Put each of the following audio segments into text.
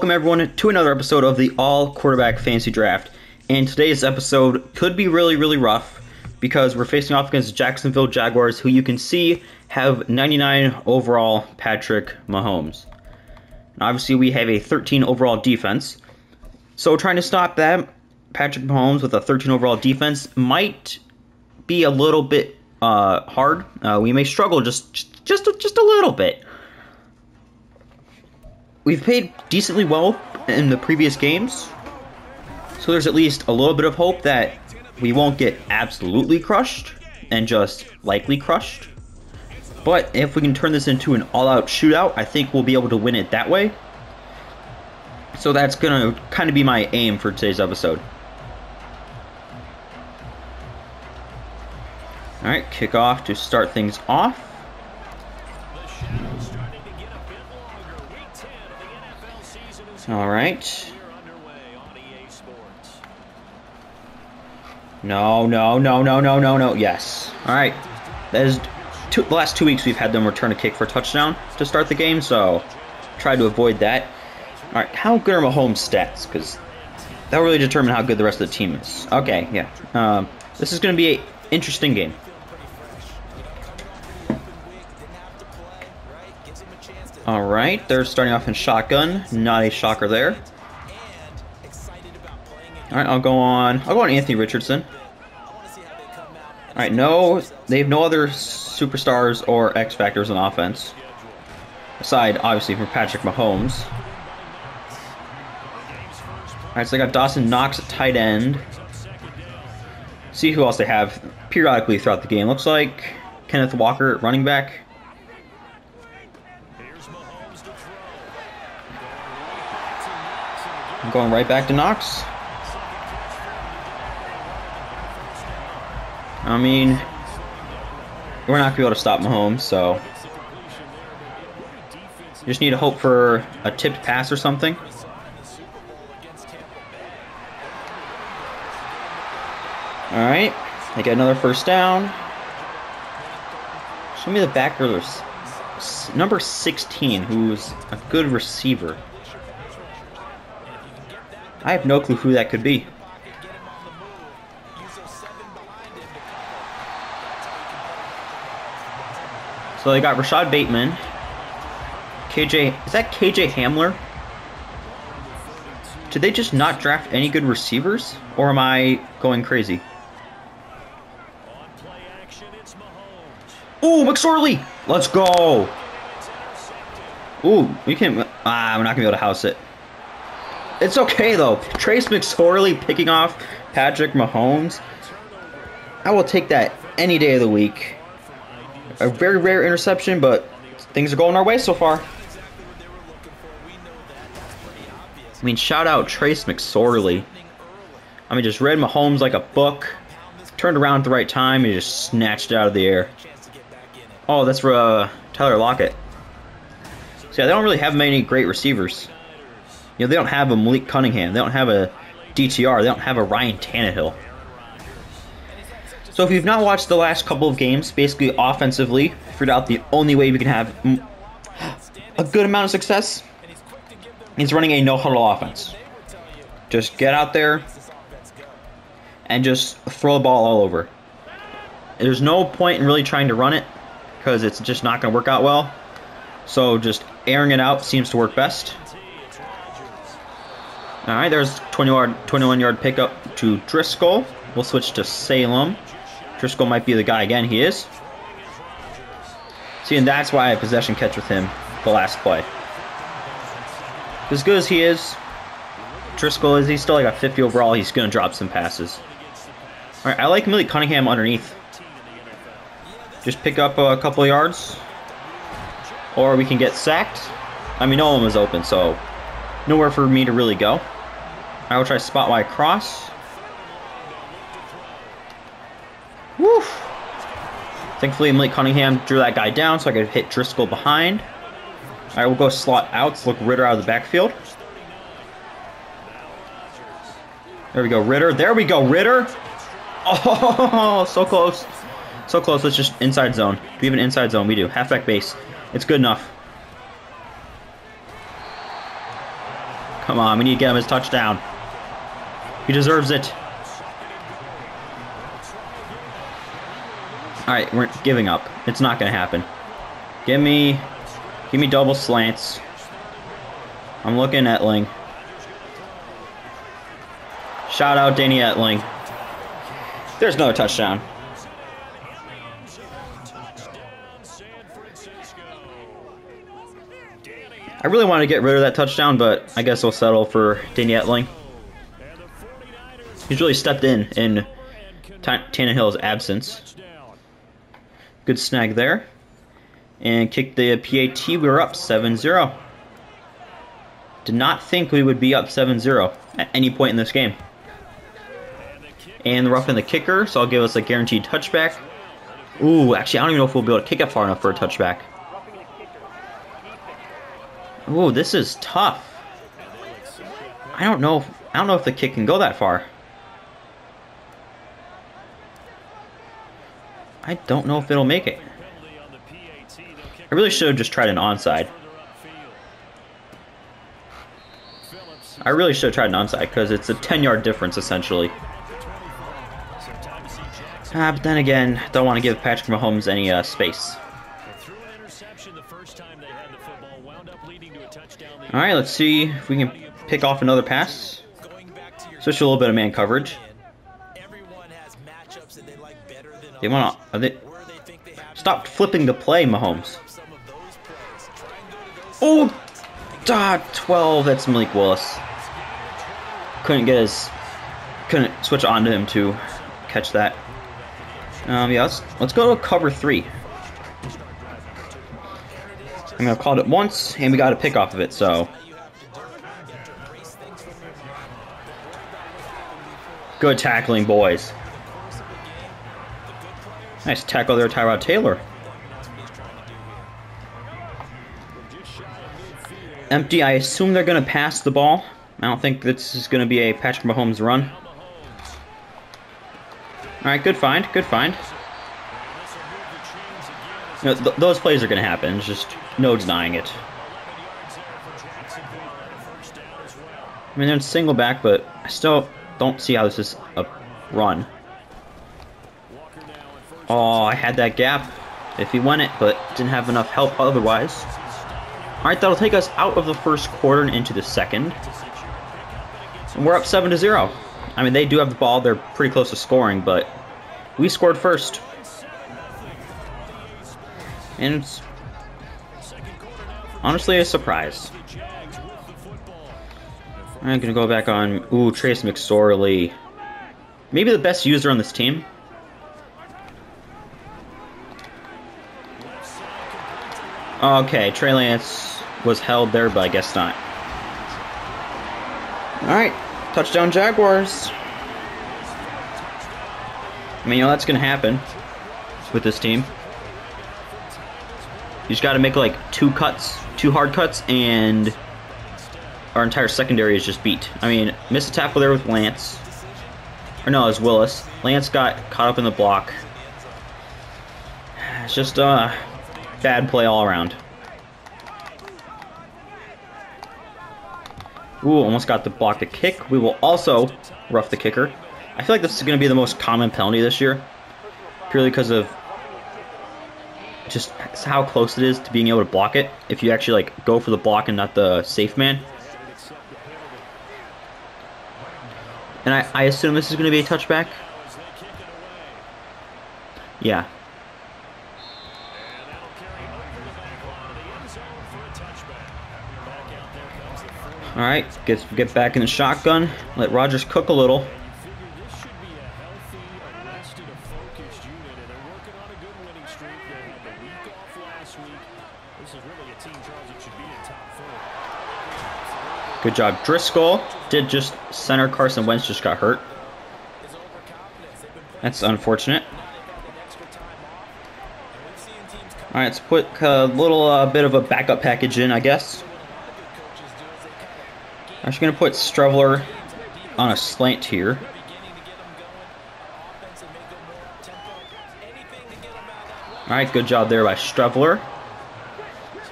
Welcome everyone to another episode of the All Quarterback Fantasy Draft. And today's episode could be really, really rough because we're facing off against Jacksonville Jaguars, who you can see have 99 overall Patrick Mahomes. And obviously, we have a 13 overall defense. So trying to stop that, Patrick Mahomes with a 13 overall defense might be a little bit uh, hard. Uh, we may struggle just just just a little bit we've played decently well in the previous games, so there's at least a little bit of hope that we won't get absolutely crushed and just likely crushed. But if we can turn this into an all-out shootout, I think we'll be able to win it that way. So that's going to kind of be my aim for today's episode. Alright, kickoff to start things off. All right. No, no, no, no, no, no, no. Yes. All right. That is two, the last two weeks we've had them return a kick for a touchdown to start the game, so try to avoid that. All right. How good are Mahomes' stats? Because that'll really determine how good the rest of the team is. Okay. Yeah. Um, this is going to be an interesting game. All right, they're starting off in shotgun. Not a shocker there. All right, I'll go on. I'll go on Anthony Richardson. All right, no, they have no other superstars or X factors on offense, aside obviously from Patrick Mahomes. All right, so they got Dawson Knox at tight end. See who else they have periodically throughout the game. Looks like Kenneth Walker running back. I'm going right back to Knox. I mean, we're not going to be able to stop Mahomes, so. Just need to hope for a tipped pass or something. Alright, I get another first down. Show me the backer, number 16, who's a good receiver. I have no clue who that could be. So they got Rashad Bateman. KJ, is that KJ Hamler? Did they just not draft any good receivers? Or am I going crazy? Ooh, McSorley! Let's go! Ooh, we can't. Ah, we're not gonna be able to house it. It's okay though. Trace McSorley picking off Patrick Mahomes. I will take that any day of the week. A very rare interception, but things are going our way so far. I mean, shout out Trace McSorley. I mean, just read Mahomes like a book. Turned around at the right time and just snatched it out of the air. Oh, that's for uh, Tyler Lockett. So yeah, they don't really have many great receivers. You know, they don't have a Malik Cunningham. They don't have a DTR. They don't have a Ryan Tannehill. So if you've not watched the last couple of games, basically offensively, figured out the only way we can have a good amount of success is running a no-huddle offense. Just get out there and just throw the ball all over. There's no point in really trying to run it because it's just not going to work out well. So just airing it out seems to work best. All right, there's 20 yard, 21 yard pickup to Driskel. We'll switch to Salem. Driskel might be the guy again. He is. See, and that's why I possession catch with him the last play. As good as he is, Driskel is, he's still like a 50 overall. He's going to drop some passes. All right, I like Malik Cunningham underneath. Just pick up a couple yards. Or we can get sacked. I mean, no one was open, so nowhere for me to really go. I will try spot Y cross. Woof. Thankfully, Malik Cunningham drew that guy down so I could hit Driskel behind. I will go slot outs, look Ridder out of the backfield. There we go, Ridder. There we go, Ridder. Oh, so close. So close. Let's just inside zone. Do we have an inside zone? We do. Halfback base. It's good enough. Come on, we need to get him his touchdown. He deserves it. Alright, we're giving up. It's not gonna happen. Give me give me double slants. I'm looking at Etling. Shout out Danny Etling. There's another touchdown. I really wanted to get rid of that touchdown, but I guess we'll settle for Danny Etling. He's really stepped in in Tannehill's absence. Good snag there. And kicked the PAT. We were up 7-0. Did not think we would be up 7-0 at any point in this game. And roughing the kicker, so I'll give us a guaranteed touchback. Ooh, actually, I don't even know if we'll be able to kick it far enough for a touchback. Ooh, this is tough. I don't know. If, I don't know if the kick can go that far. I don't know if it'll make it. I really should have just tried an onside. I really should have tried an onside because it's a 10 yard difference essentially. Ah, but then again, don't want to give Patrick Mahomes any uh, space. Alright, let's see if we can pick off another pass. Switch a little bit of man coverage. They want to. They stop flipping the play, Mahomes. Oh, dot 12. That's Malik Willis. Couldn't get his. Couldn't switch onto him to catch that. Um, yeah, let's, let's go to cover three. I'm gonna call it once, and we got a pick off of it, so. Good tackling, boys. Nice tackle there, Tyrod Taylor. Empty, I assume they're going to pass the ball. I don't think this is going to be a Patrick Mahomes run. Alright, good find, good find. You know, th those plays are going to happen, it's just no denying it. I mean, they're in single back, but I still don't see how this is a run. Oh, I had that gap if he won it, but didn't have enough help otherwise. Alright, that'll take us out of the first quarter and into the second. And we're up 7 to 0. I mean, they do have the ball, they're pretty close to scoring, but we scored first. And it's honestly a surprise. I'm gonna go back on. Ooh, Trace McSorley. Maybe the best user on this team. Okay, Trey Lance was held there, but I guess not. Alright, touchdown Jaguars. I mean, you know that's going to happen with this team. You just got to make like two cuts, two hard cuts, and our entire secondary is just beat. I mean, missed a tackle there with Lance. Or no, it was Willis. Lance got caught up in the block. It's just, uh, Bad play all around. Ooh, almost got the block to kick. We will also rough the kicker. I feel like this is going to be the most common penalty this year. Purely because of just how close it is to being able to block it. If you actually like go for the block and not the safe man. And I, I assume this is going to be a touchback. Yeah, All right, get get back in the shotgun. Let Rodgers cook a little. Good job, Driskel. Did just center Carson Wentz just got hurt. That's unfortunate. All right, let's put a little uh, bit of a backup package in, I guess. I'm just going to put Streveler on a slant here. Alright, good job there by Streveler.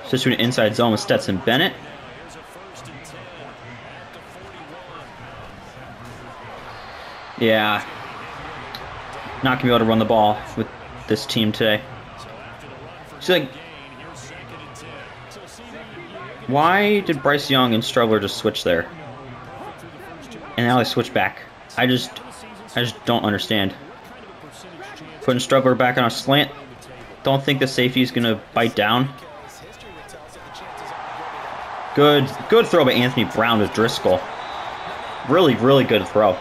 Just to an inside zone with Stetson Bennett. Yeah. Not going to be able to run the ball with this team today. See, like, why did Bryce Young and Streveler just switch there? And now they switch back. I just, I just don't understand. Putting Streveler back on a slant. Don't think the safety is gonna bite down. Good, good throw by Anthony Brown to Driskel. Really, really good throw.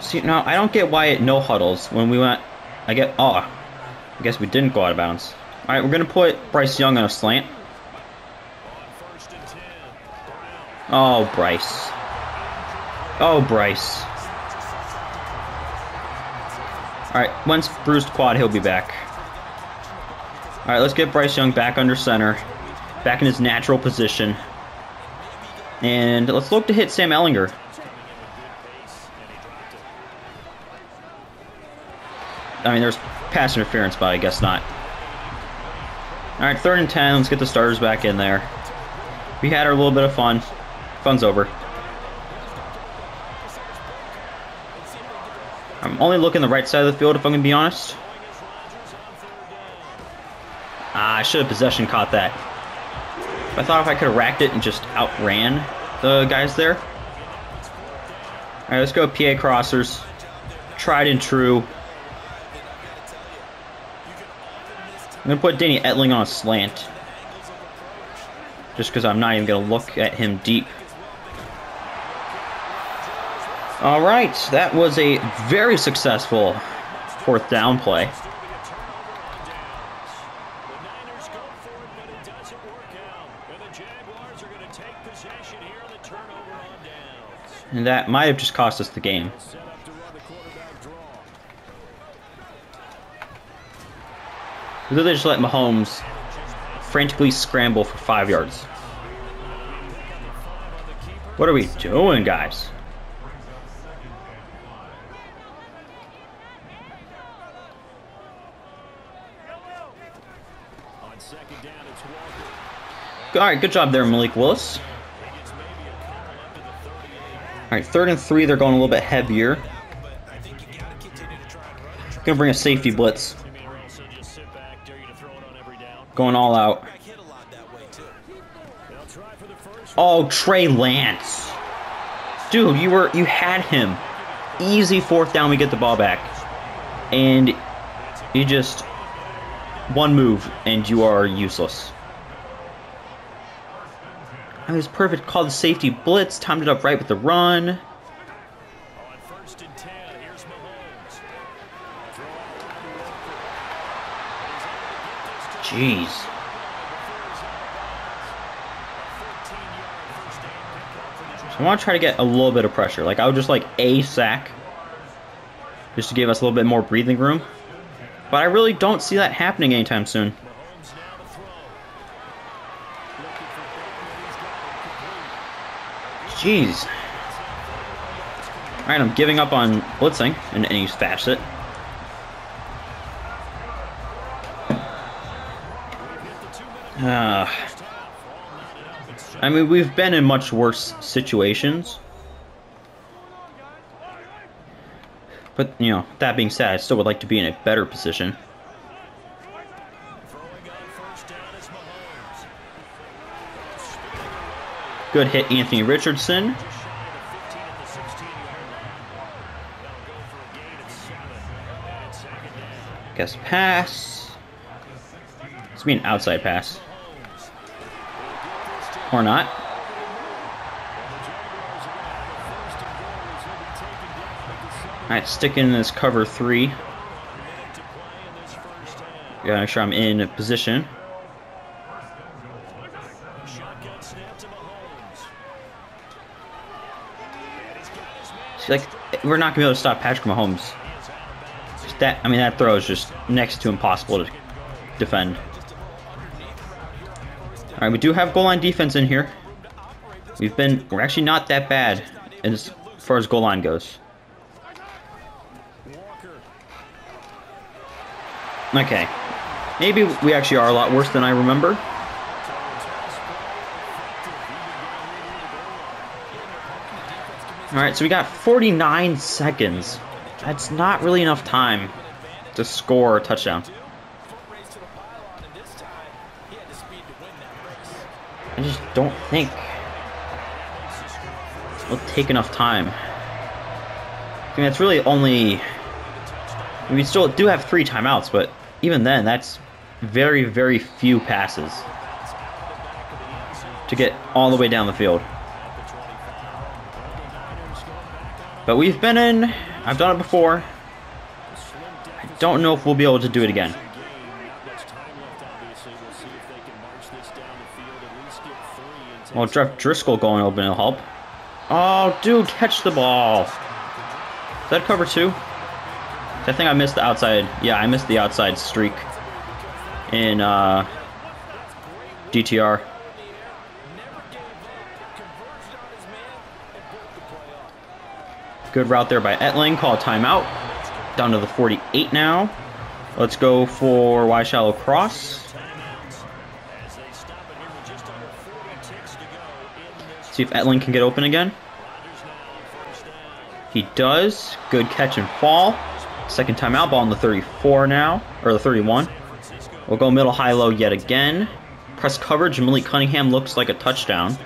See, now I don't get why it no huddles when we went. I get. Oh, I guess we didn't go out of bounds. All right, we're gonna put Bryce Young on a slant. Oh, Bryce. Oh, Bryce. All right, once bruised quad, he'll be back. All right, let's get Bryce Young back under center, back in his natural position, and let's look to hit Sam Ehlinger. I mean, there's pass interference, but I guess not. All right, third and ten. Let's get the starters back in there. We had our little bit of fun. Fun's over. I'm only looking the right side of the field, if I'm going to be honest. Ah, I should have possession caught that. I thought if I could have racked it and just outran the guys there. Alright, let's go PA crossers. Tried and true. I'm going to put Danny Etling on a slant. Just because I'm not even going to look at him deep. Alright, that was a very successful fourth down play. And that might have just cost us the game. Literally just let Mahomes frantically scramble for five yards. What are we doing, guys? All right, good job there, Malik Willis. All right, third and three, they're going a little bit heavier. Gonna bring a safety blitz. Going all out. Oh, Trey Lance. Dude, you were you had him. Easy fourth down, we get the ball back. And you just one move and you are useless. It was perfect. Called the safety blitz, timed it up right with the run. Jeez. So I want to try to get a little bit of pressure. Like, I would just like a sack. Just to give us a little bit more breathing room. But I really don't see that happening anytime soon. Jeez. Alright, I'm giving up on blitzing in any facet. Uh, I mean, we've been in much worse situations. But, you know, that being said, I still would like to be in a better position. Good hit, Anthony Richardson. Guess pass. It's be an outside pass. Or not. Alright, sticking in this cover three. Gotta make sure I'm in position. like we're not gonna be able to stop Patrick Mahomes. That I mean that throw is just next to impossible to defend. All right, we do have goal line defense in here. We've been we're actually not that bad as far as goal line goes. Okay. Maybe we actually are a lot worse than I remember. Alright, so we got 49 seconds. That's not really enough time to score a touchdown. I just don't think it'll take enough time. I mean, it's really only... We still do have three timeouts, but even then, that's very, very few passes to get all the way down the field. But we've been in, I've done it before. I don't know if we'll be able to do it again. Well, Jeff Driskel going open will help. Oh, dude, catch the ball. Is that cover two? I think I missed the outside. Yeah, I missed the outside streak in uh, DTR. Good route there by Etling. Call timeout. Down to the 48 now. Let's go for Y shallow cross. See if Etling can get open again. He does. Good catch and fall. Second timeout. Ball on the 34 now. Or the 31. We'll go middle high low yet again. Press coverage. Malik Cunningham looks like a touchdown.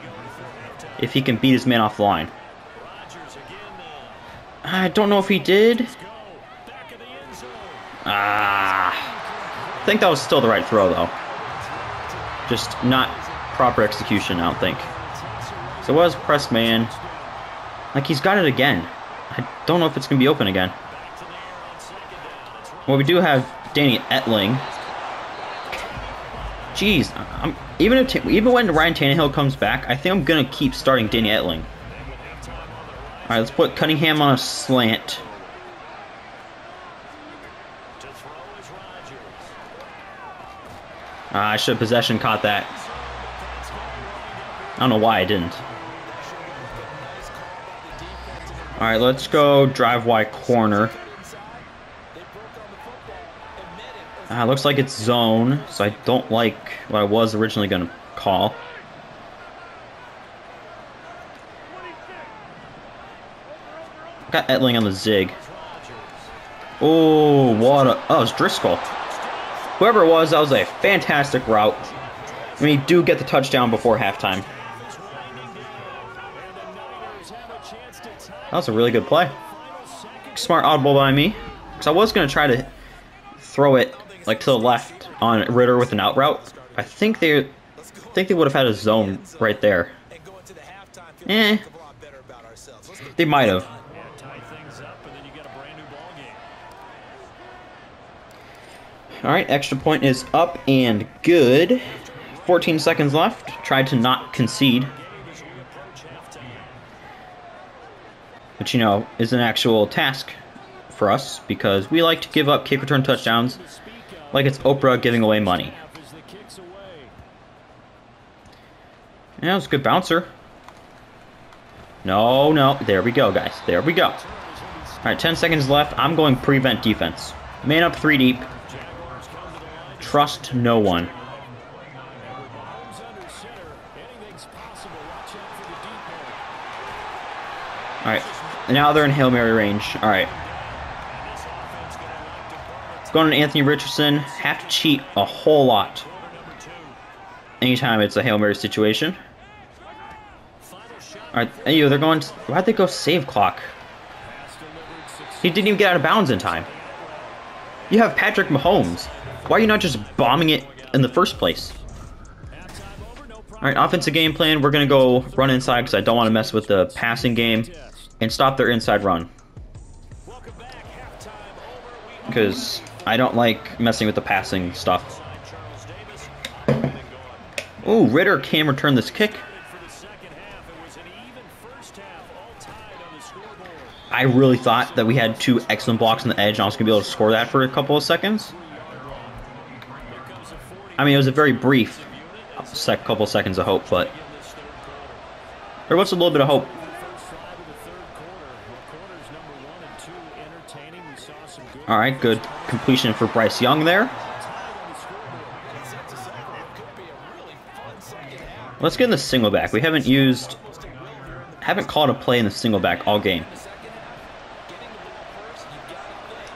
If he can beat his man off the line. I don't know if he did. Ah. I think that was still the right throw, though. Just not proper execution, I don't think. So it was press man. Like, he's got it again. I don't know if it's going to be open again. Well, we do have Danny Etling. Jeez, I'm, even if even when Ryan Tannehill comes back, I think I'm gonna keep starting Danny Etling. All right, let's put Cunningham on a slant. Uh, I should have possession caught that. I don't know why I didn't. All right, let's go drive wide corner. Uh, looks like it's zone, so I don't like what I was originally going to call. Got Etling on the zig. Oh, what a... Oh, it's Driskel. Whoever it was, that was a fantastic route. I mean, do get the touchdown before halftime. That was a really good play. Smart audible by me. Because I was going to try to throw it like to the left on Ridder with an out route. I think they I think they would have had a zone right there. Eh. They might have. Alright, extra point is up and good. 14 seconds left. Tried to not concede. Which, you know, is an actual task for us because we like to give up kick return touchdowns like it's Oprah giving away money. Yeah, it's a good bouncer. No, no. There we go, guys. There we go. All right, 10 seconds left. I'm going prevent defense. Man up three deep. Trust no one. All right. Now they're in Hail Mary range. All right. Going to Anthony Richardson, have to cheat a whole lot. Anytime it's a Hail Mary situation. Alright, you they're going to, why'd they go save clock? He didn't even get out of bounds in time. You have Patrick Mahomes. Why are you not just bombing it in the first place? Alright, offensive game plan. We're going to go run inside because I don't want to mess with the passing game and stop their inside run. Because I don't like messing with the passing stuff. Oh, Ridder can return this kick. I really thought that we had two excellent blocks on the edge and I was going to be able to score that for a couple of seconds. I mean, it was a very brief sec couple seconds of hope, but there was a little bit of hope. All right, good completion for Bryce Young there. Let's get in the single back. We haven't used haven't called a play in the single back all game.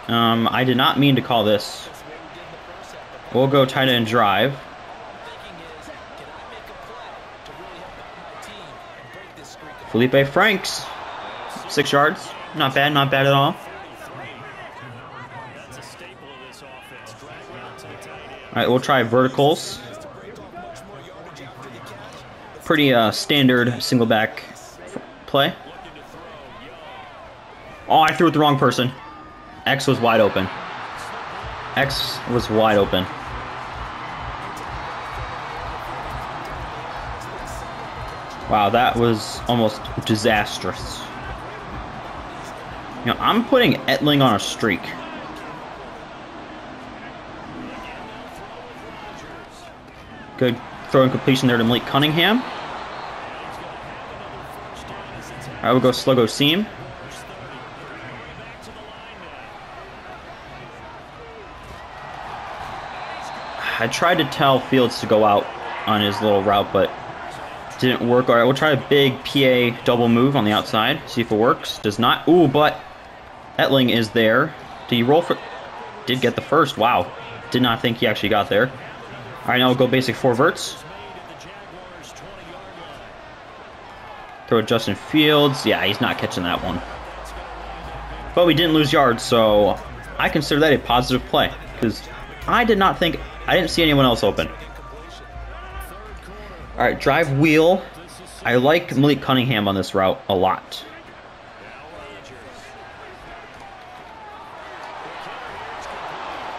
Um, I did not mean to call this. We'll go tight end drive. Felipe Franks, six yards. Not bad, not bad at all. All right, we'll try verticals. Pretty uh, standard single back play. Oh, I threw it the wrong person. X was wide open. X was wide open. Wow, that was almost disastrous. You know, I'm putting Etling on a streak. Good throwing completion there to Malik Cunningham. I will go Sluggo Seam. I tried to tell Fields to go out on his little route, but didn't work. All right, we'll try a big PA double move on the outside. See if it works. Does not. Ooh, but Etling is there. Did he roll for... Did get the first. Wow. Did not think he actually got there. All right, now we'll go basic four verts. Throw Justin Fields. Yeah, he's not catching that one. But we didn't lose yards, so I consider that a positive play. Because I did not think... I didn't see anyone else open. All right, drive wheel. I like Malik Cunningham on this route a lot.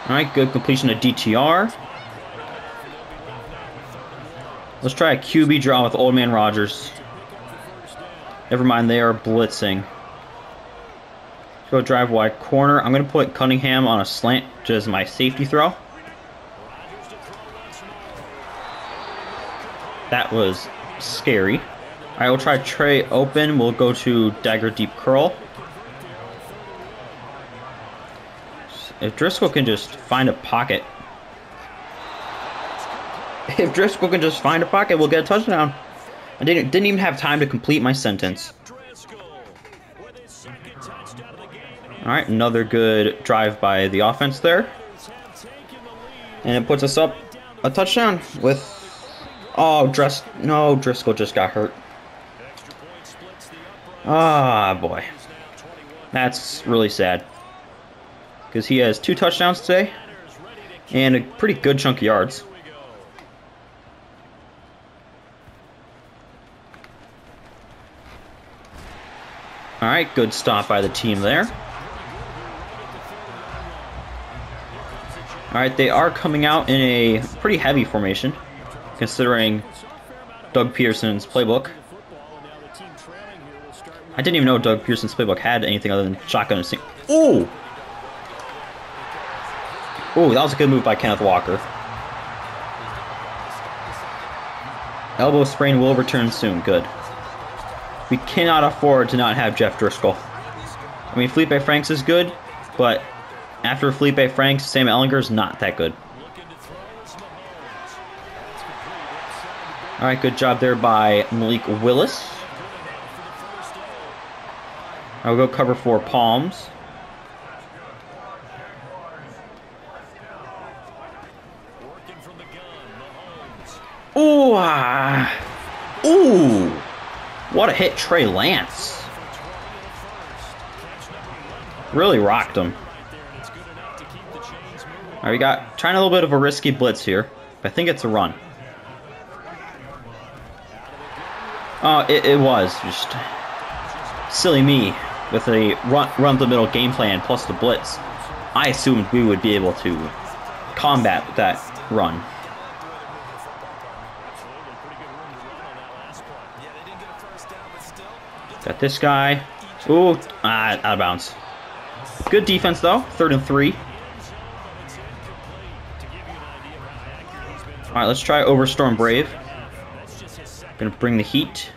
All right, good completion of DTR. Let's try a QB draw with Old Man Rodgers. Never mind, they are blitzing. Go drive wide corner. I'm going to put Cunningham on a slant just my safety throw. That was scary. All right, we'll try Trey open. We'll go to dagger deep curl. If Driskel can just find a pocket. If Driskel can just find a pocket, we'll get a touchdown. I didn't, didn't even have time to complete my sentence. All right, another good drive by the offense there. And it puts us up a touchdown with Oh, Dris no, Driskel just got hurt. Ah, boy. That's really sad. Because he has two touchdowns today and a pretty good chunk of yards. All right, good stop by the team there. All right, they are coming out in a pretty heavy formation considering Doug Pederson's playbook. I didn't even know Doug Pederson's playbook had anything other than shotgun and sing. Ooh! Ooh, that was a good move by Kenneth Walker. Elbow sprain will return soon. Good. We cannot afford to not have Jeff Driskel. I mean, Felipe Franks is good, but after Felipe Franks, Sam Ehlinger is not that good. All right, good job there by Malik Willis. I'll go cover four palms. Ooh, ah. ooh, what a hit, Trey Lance. Really rocked him. All right, we got trying a little bit of a risky blitz here. I think it's a run. Oh, it, it was just silly me with a run, run the middle game plan plus the blitz. I assumed we would be able to combat that run. Got this guy. Ooh, ah, out of bounds. Good defense though. Third and three. All right, let's try Overstorm Brave. Gonna bring the heat.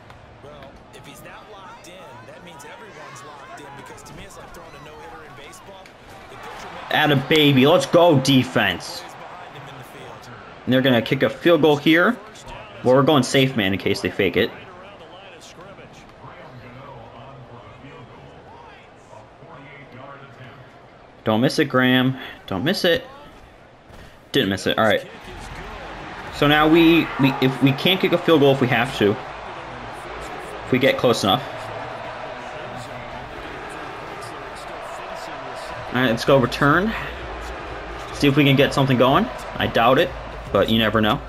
At a baby. Let's go, defense. And they're gonna kick a field goal here. Well, we're going safe man in case they fake it. Don't miss it, Graham. Don't miss it. Didn't miss it. All right. So now we, we if we can't kick a field goal if we have to. If we get close enough. All right, let's go return. See if we can get something going. I doubt it, but you never know.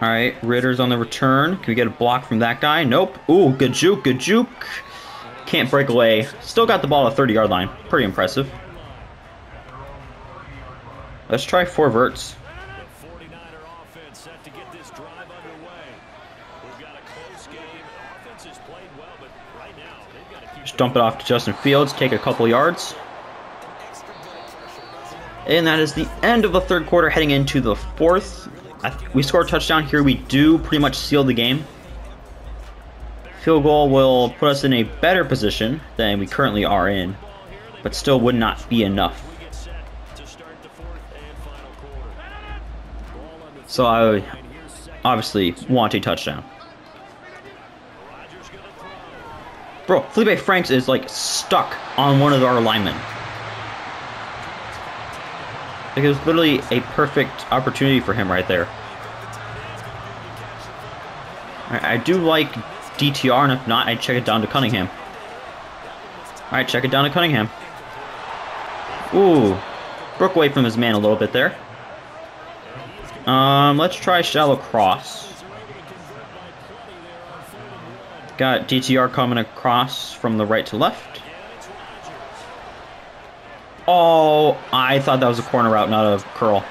All right, Ridder's on the return. Can we get a block from that guy? Nope. Ooh, good juke, good juke. Can't break away. Still got the ball at 30 yard line. Pretty impressive. Let's try four verts. Just dump it off to Justin Fields, take a couple yards. And that is the end of the third quarter, heading into the fourth. we score a touchdown here. We do pretty much seal the game. Field goal will put us in a better position than we currently are in, but still would not be enough. So I obviously want a touchdown. Bro, Felipe Franks is like stuck on one of our linemen. Like it was literally a perfect opportunity for him right there. I, I do like DTR, and if not, I'd check it down to Cunningham. Alright, check it down to Cunningham. Ooh. Broke away from his man a little bit there. Um, let's try shallow cross. Got DTR coming across from the right to left. Oh, I thought that was a corner route, not a curl.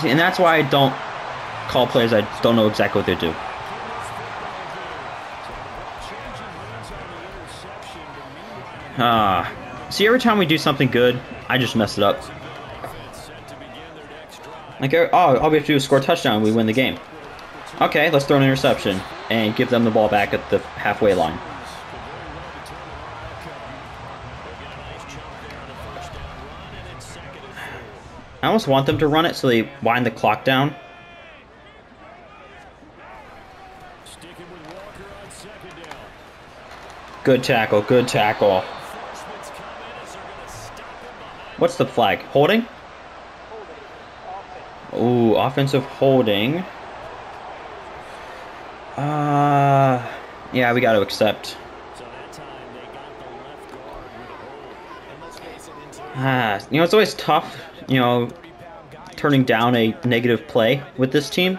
See, and that's why I don't call plays I don't know exactly what they do. Ah. See, every time we do something good, I just mess it up. Like, oh, all we have to do is score a touchdown we win the game. Okay, let's throw an interception and give them the ball back at the halfway line. I almost want them to run it so they wind the clock down. Good tackle, good tackle. What's the flag? Holding? Ooh, offensive holding. Uh, yeah, we got to accept. Ah, you know, it's always tough, you know, turning down a negative play with this team.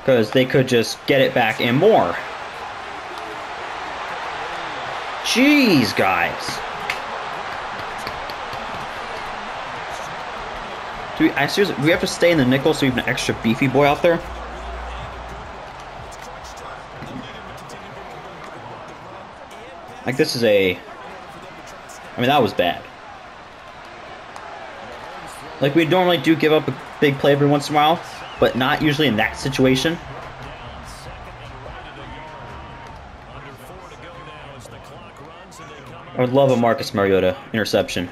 Because they could just get it back and more. Jeez, guys. Do we, I seriously, we have to stay in the nickel so we have an extra beefy boy out there? Like, this is a... I mean, that was bad. Like, we normally do give up a big play every once in a while, but not usually in that situation. I would love a Marcus Mariota interception.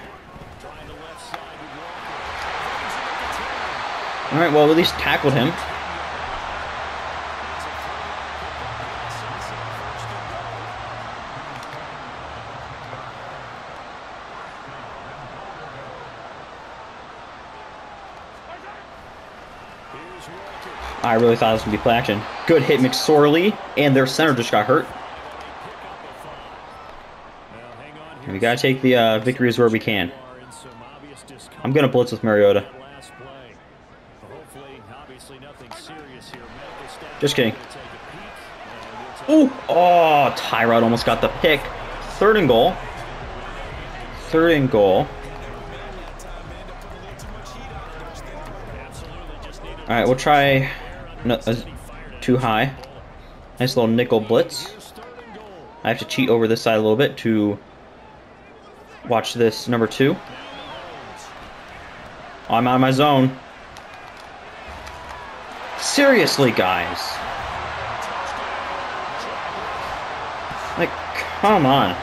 Alright, well, at least tackled him. I really thought this would be play action. Good hit McSorley, and their center just got hurt. We gotta take the uh, victories where we can. I'm gonna blitz with Mariota. Just kidding. Ooh! Oh, Tyrod almost got the pick. Third and goal. Third and goal. Alright, we'll try no, uh, too high. Nice little nickel blitz. I have to cheat over this side a little bit to watch this number two. I'm out of my zone. Seriously, guys. Like, come on.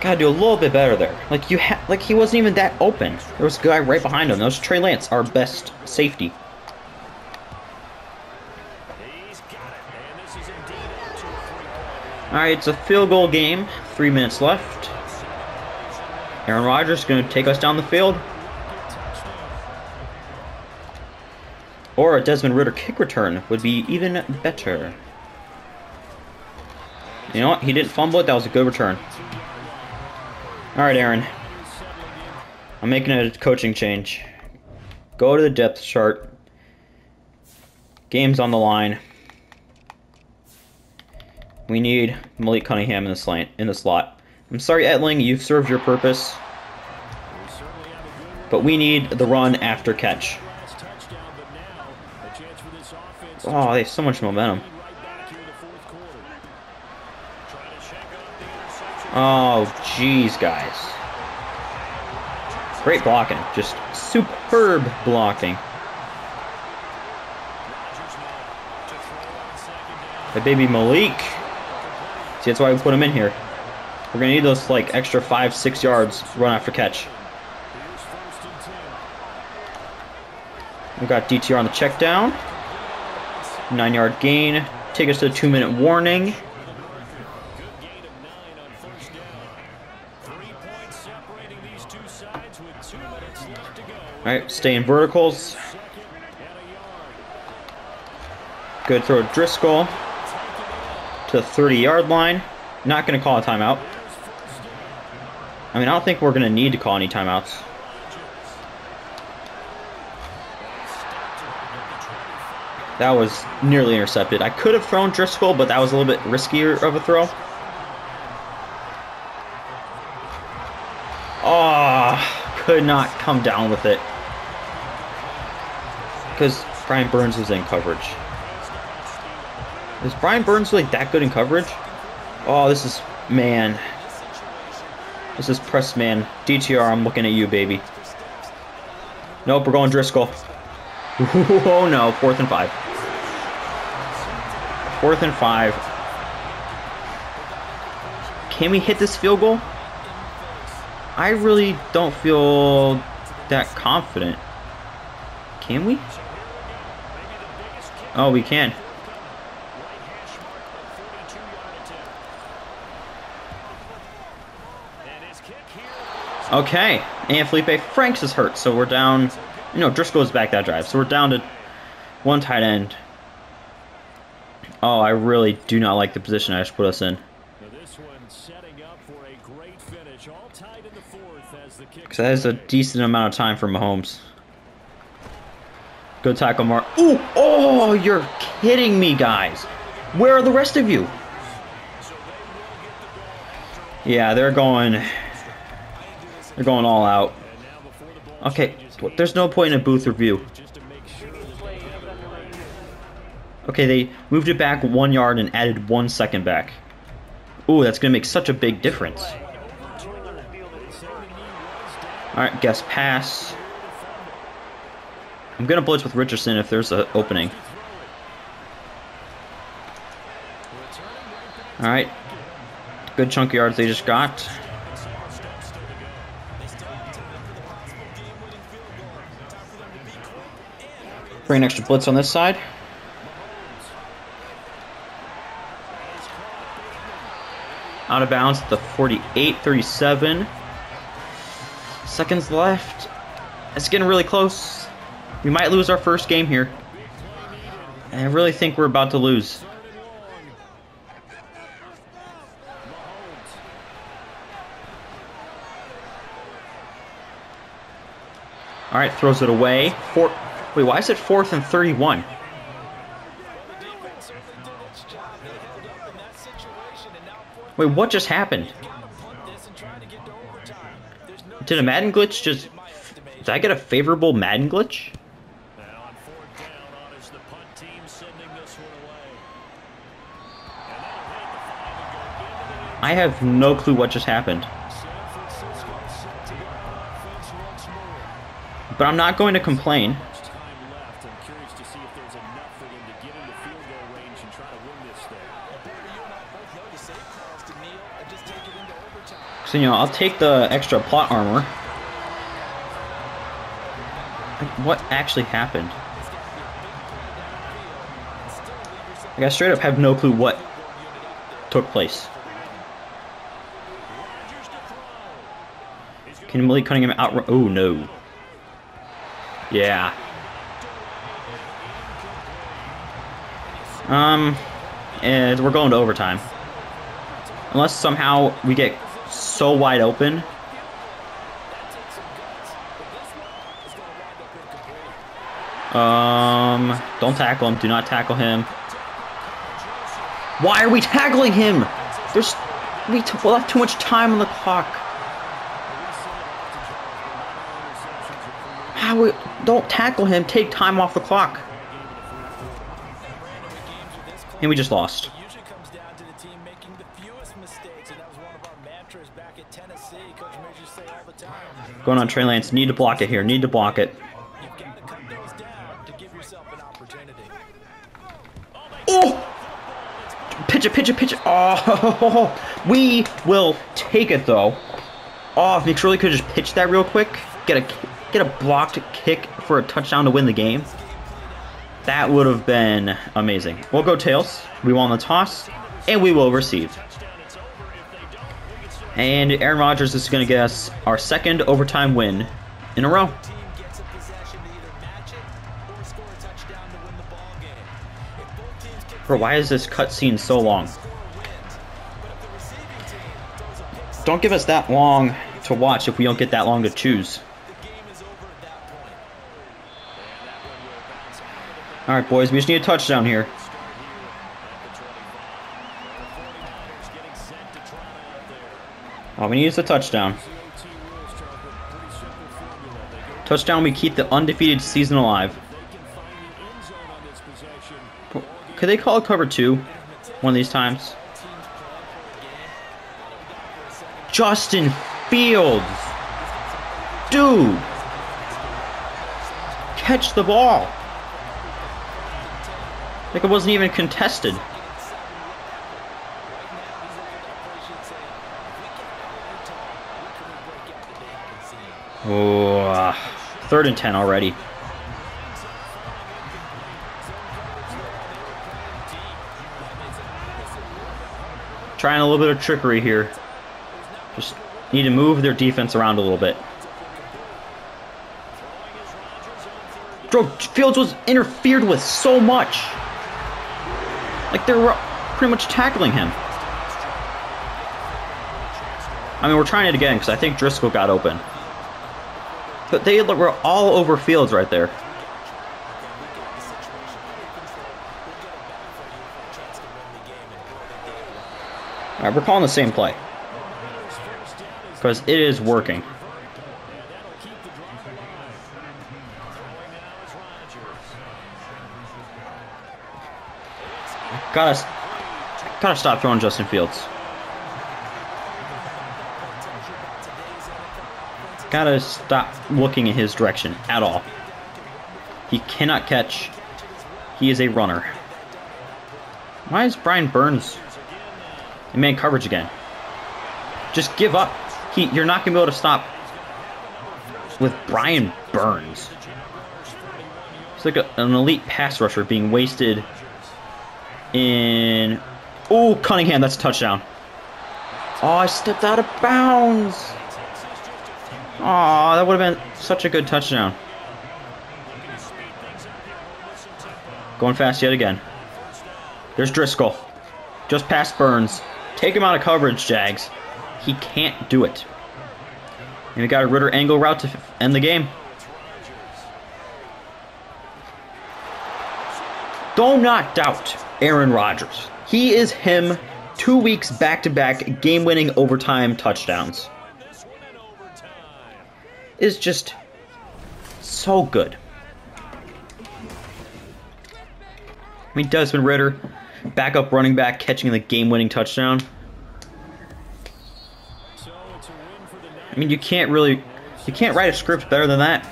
Gotta do a little bit better there. Like you ha- like he wasn't even that open. There was a guy right behind him. That was Trey Lance, our best safety. Alright, it's a field goal game. Three minutes left. Aaron Rodgers going to take us down the field. Or a Desmond Ridder kick return would be even better. You know what? He didn't fumble it. That was a good return. Alright, Aaron. I'm making a coaching change. Go to the depth chart. Game's on the line. We need Malik Cunningham in the slot. In the slot. I'm sorry, Etling, you've served your purpose, but we need the run after catch. Oh, they have so much momentum. Oh, jeez, guys. Great blocking. Just superb blocking. The baby Malik. See, that's why we put him in here. We're going to need those, like, extra five, six yards run after catch. We've got DTR on the check down. Nine yard gain. Take us to the two minute warning. Alright, stay in verticals. Good throw Driskel to the 30 yard line. Not going to call a timeout. I mean, I don't think we're going to need to call any timeouts. That was nearly intercepted. I could have thrown Driskel, but that was a little bit riskier of a throw. Oh, could not come down with it. Because Brian Burns was in coverage. Is Brian Burns really that good in coverage? Oh, this is, man. This is press man. DTR, I'm looking at you, baby. Nope, we're going Driskel. Oh no, fourth and five. Fourth and five. Can we hit this field goal? I really don't feel that confident. Can we? Oh, we can. Okay, and Felipe Franks is hurt, so we're down. You know, Driskel's back that drive, so we're down to one tight end. Oh, I really do not like the position I just put us in. Because that is a decent amount of time for Mahomes. Good tackle, Mark. Ooh! Oh, you're kidding me, guys. Where are the rest of you? Yeah, they're going... They're going all out. Okay, there's no point in a booth review. Okay, they moved it back one yard and added one second back. Ooh, that's going to make such a big difference. Alright, guess pass. I'm going to blitz with Richardson if there's an opening. Alright. Good chunk of yards they just got. Bring an extra blitz on this side. Out of bounds at the 48 37. Seconds left. It's getting really close. We might lose our first game here. And I really think we're about to lose. All right, throws it away. Four, wait, why is it fourth and 31? Wait, what just happened? Did a Madden glitch just... Did I get a favorable Madden glitch? I have no clue what just happened. But I'm not going to complain. So, you know, I'll take the extra plot armor. What actually happened? Like, I straight up have no clue what took place. Can Malik Cunningham out? Oh no. Yeah. Um, and we're going to overtime. Unless somehow we get so wide open. Um, don't tackle him. Do not tackle him. Why are we tackling him? There's we left too much time on the clock. How we, don't tackle him. Take time off the clock. And we just lost. Going on Trey Lance. Need to block it here. Need to block it. Oh! Pitch it, pitch it, pitch it. Oh, we will take it though. Oh, if McSorley could just pitch that real quick, get a get a blocked kick for a touchdown to win the game. That would have been amazing. We'll go tails. We won the toss, and we will receive. And Aaron Rodgers is going to get us our second overtime win in a row. Bro, why is this cutscene so long? Don't give us that long to watch if we don't get that long to choose. Alright, boys, we just need a touchdown here. All we need a touchdown. Touchdown, we keep the undefeated season alive. Could they call it cover two one of these times? Justin Fields! Dude! Catch the ball! Like it wasn't even contested. Oh, third and ten already. Trying a little bit of trickery here. Just need to move their defense around a little bit. Bro, Fields was interfered with so much. Like they were pretty much tackling him. I mean, we're trying it again because I think Driskel got open. But they were all over Fields right there. Alright, we're calling the same play. Because it is working. Gotta, gotta stop throwing Justin Fields. Gotta stop looking in his direction at all. He cannot catch. He is a runner. Why is Brian Burns in man coverage again? Just give up. He, you're not to be able to stop with Brian Burns. It's like a, an elite pass rusher being wasted in... Oh, Cunningham, that's a touchdown. Oh, I stepped out of bounds. Oh, that would have been such a good touchdown. Going fast yet again. There's Driskel. Just past Burns. Take him out of coverage, Jags. He can't do it. And we got a Ridder angle route to end the game. Do not doubt Aaron Rodgers. He is him two weeks back to back game winning overtime touchdowns. Is just so good. I mean, Desmond Ridder, backup running back, catching the game winning touchdown. I mean, you can't really, you can't write a script better than that.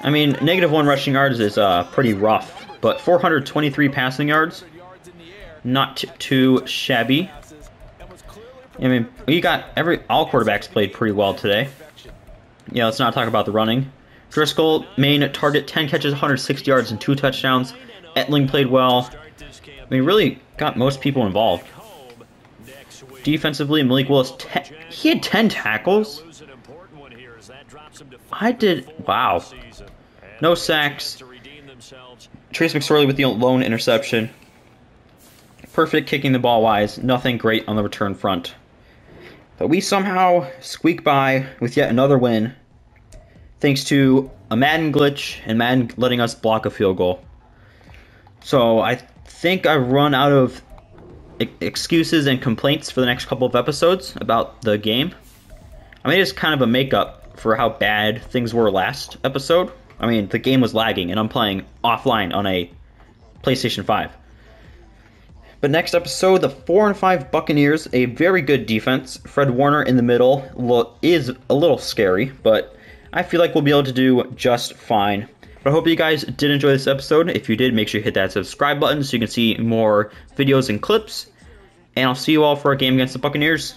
I mean, negative one rushing yards is uh, pretty rough, but 423 passing yards, not too shabby. I mean, we got every all quarterbacks played pretty well today. Yeah, let's not talk about the running. Driskel, main target, 10 catches, 160 yards, and two touchdowns. Etling played well. I mean, really got most people involved. Defensively, Malik Willis, he had 10 tackles. I did, wow. No sacks. Trace McSorley with the lone interception. Perfect kicking the ball wise, nothing great on the return front. But we somehow squeak by with yet another win, thanks to a Madden glitch and Madden letting us block a field goal. So I think I've run out of excuses and complaints for the next couple of episodes about the game. I mean, it's kind of a makeup for how bad things were last episode. I mean, the game was lagging, and I'm playing offline on a PlayStation 5. But next episode, the 4 and 5 Buccaneers, a very good defense. Fred Warner in the middle is a little scary, but I feel like we'll be able to do just fine. But I hope you guys did enjoy this episode. If you did, make sure you hit that subscribe button so you can see more videos and clips. And I'll see you all for a game against the Buccaneers.